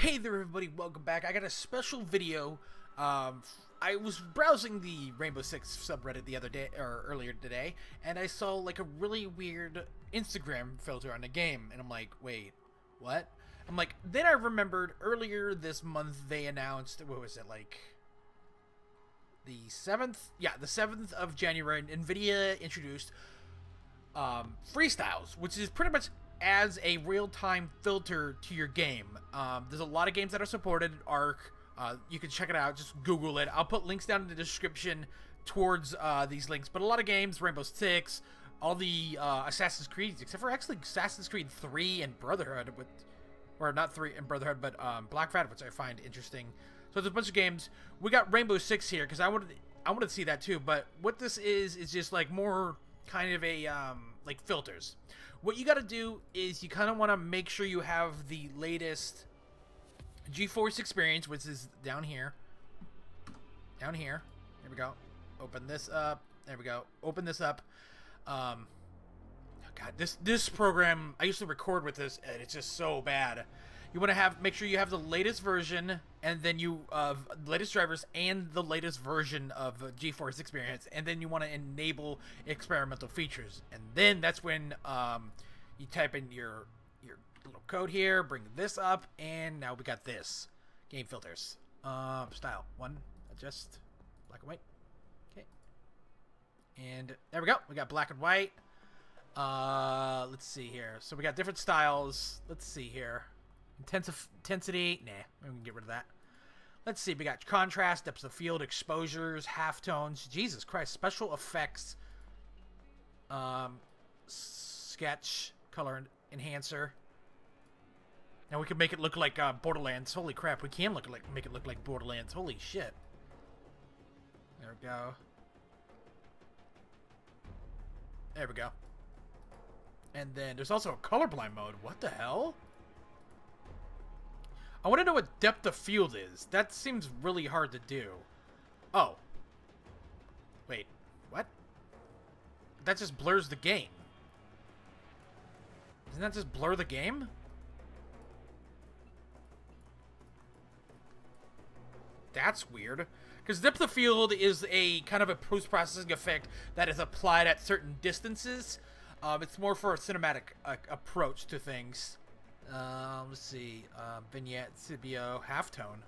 Hey there everybody, welcome back. I got a special video. Um, I was browsing the Rainbow Six subreddit the other day, or earlier today, and I saw like a really weird Instagram filter on the game, and I'm like, wait, what? I'm like, then I remembered earlier this month they announced, what was it, like, the 7th? Yeah, the 7th of January, NVIDIA introduced um, freestyles, which is pretty much as a real-time filter to your game. Um, there's a lot of games that are supported. Arc, uh, you can check it out. Just Google it. I'll put links down in the description towards uh, these links. But a lot of games, Rainbow Six, all the uh, Assassin's Creed, except for actually Assassin's Creed 3 and Brotherhood, with, or not 3 and Brotherhood, but um, Black Flag, which I find interesting. So there's a bunch of games. We got Rainbow Six here because I wanted I wanted to see that too. But what this is is just like more kind of a um, like filters. What you got to do is you kind of want to make sure you have the latest GeForce experience, which is down here. Down here. There we go. Open this up. There we go. Open this up. Um, oh God, this this program I used to record with this, and it's just so bad. You want to have make sure you have the latest version, and then you uh, latest drivers and the latest version of GeForce Experience, and then you want to enable experimental features, and then that's when um, you type in your your little code here, bring this up, and now we got this game filters. Um, style one, adjust black and white. Okay, and there we go. We got black and white. Uh, let's see here. So we got different styles. Let's see here. Intensity. Nah, we can get rid of that. Let's see. We got contrast, depth of field, exposures, halftones. Jesus Christ. Special effects. Um, sketch, color enhancer. Now we can make it look like uh, Borderlands. Holy crap, we can look like make it look like Borderlands. Holy shit. There we go. There we go. And then there's also a colorblind mode. What the hell? I want to know what depth of field is. That seems really hard to do. Oh. Wait. What? That just blurs the game. Doesn't that just blur the game? That's weird. Because depth of field is a kind of a post-processing effect that is applied at certain distances. Um, it's more for a cinematic uh, approach to things. Uh, let's see. Uh, vignette, Sepia, halftone.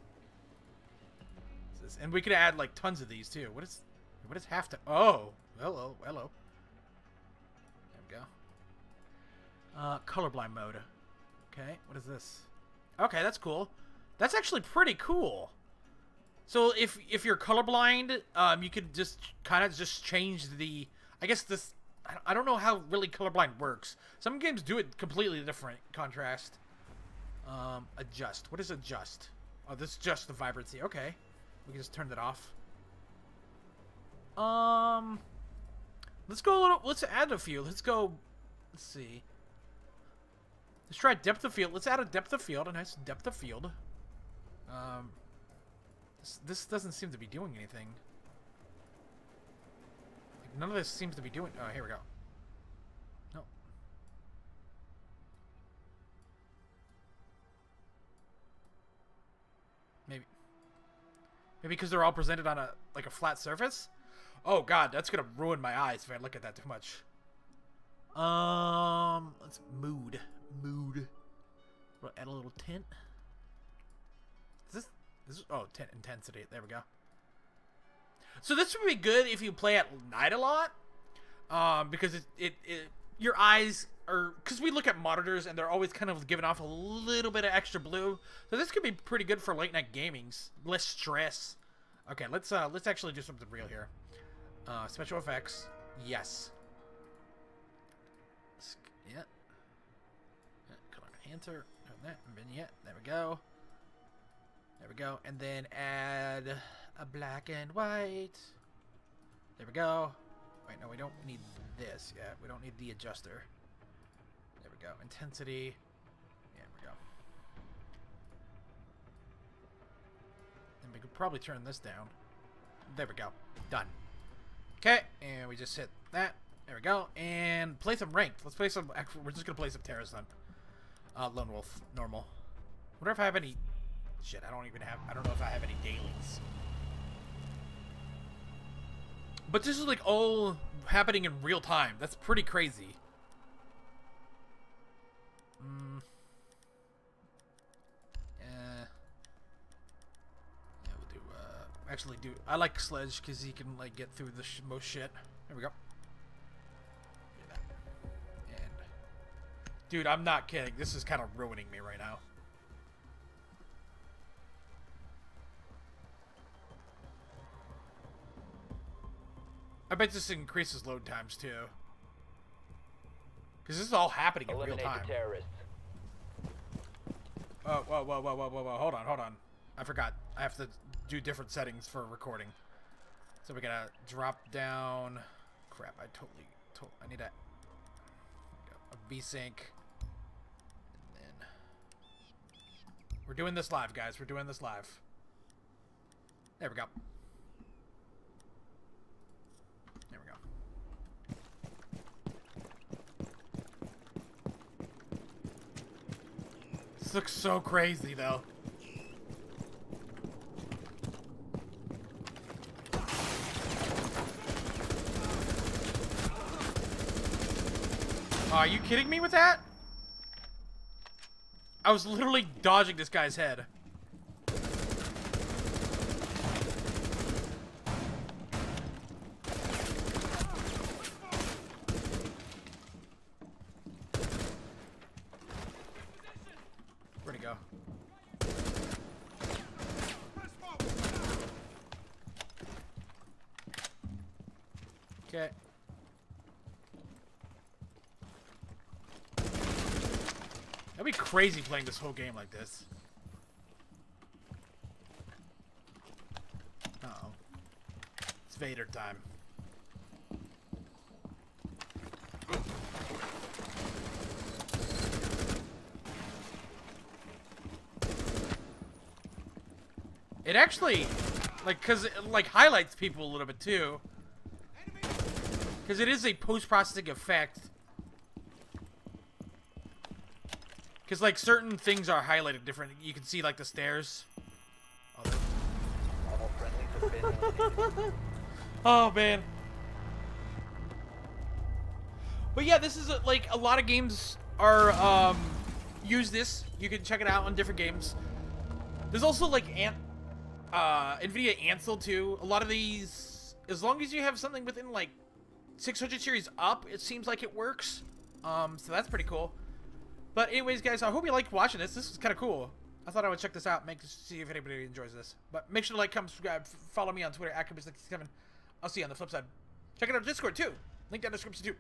And we could add like tons of these too. What is what is halftone? Oh, hello, hello. There we go. Uh, colorblind mode. Okay, what is this? Okay, that's cool. That's actually pretty cool. So if if you're colorblind, um, you could just kind of just change the. I guess this. I don't know how really colorblind works. Some games do it completely different. Contrast. Um, adjust. What is adjust? Oh, this is just the vibrancy. Okay, we can just turn that off. Um, let's go a little. Let's add a few. Let's go. Let's see. Let's try depth of field. Let's add a depth of field. A nice depth of field. Um, this, this doesn't seem to be doing anything. None of this seems to be doing... Oh, here we go. No. Maybe. Maybe because they're all presented on a like a flat surface? Oh god, that's gonna ruin my eyes if I look at that too much. Um, let's mood. Mood. We'll add a little tint. Is this this is, oh, tint intensity. There we go. So this would be good if you play at night a lot, um, because it, it, it your eyes are because we look at monitors and they're always kind of giving off a little bit of extra blue. So this could be pretty good for late night gamings, less stress. Okay, let's uh let's actually do something real here. Uh, special effects, yes. Yeah. color enhancer, that vignette. There we go. There we go. And then add a black and white. There we go. Wait, no, we don't need this yet. We don't need the adjuster. There we go. Intensity. There we go. And we could probably turn this down. There we go. Done. Okay, and we just hit that. There we go. And play some ranked. Let's play some... Actually, we're just going to play some Terra's then. Uh, Lone Wolf. Normal. wonder if I have any Shit, I don't even have. I don't know if I have any dailies. But this is like all happening in real time. That's pretty crazy. Mm. Yeah, we'll do. Uh, actually, do. I like Sledge because he can like get through the sh most shit. There we go. And, dude, I'm not kidding. This is kind of ruining me right now. I bet this increases load times too. Because this is all happening in Eliminate real time. the terrorists. Oh, whoa, whoa, whoa, whoa, whoa, whoa. Hold on, hold on. I forgot. I have to do different settings for recording. So we gotta drop down. Crap, I totally. To I need a, a And then. We're doing this live, guys. We're doing this live. There we go. There we go. This looks so crazy, though. Are you kidding me with that? I was literally dodging this guy's head. Okay. That'd be crazy playing this whole game like this. Uh oh. It's Vader time. It actually, like, cause it, like highlights people a little bit too. Cause it is a post-processing effect. Cause like certain things are highlighted different. You can see like the stairs. Oh, there- All friendlies have been eliminated. Oh man. But yeah, this is a, like a lot of games are um use this. You can check it out on different games. There's also like Ant uh Nvidia Ansel too. A lot of these as long as you have something within like 600 series up, it seems like it works. Um so that's pretty cool. But anyways, guys, I hope you liked watching this. This is kind of cool. I thought I would check this out, make see if anybody enjoys this. But make sure to like, comment, subscribe, follow me on Twitter, Caboose967. I'll see you on the flip side. Check out our Discord too. Link down in the description too.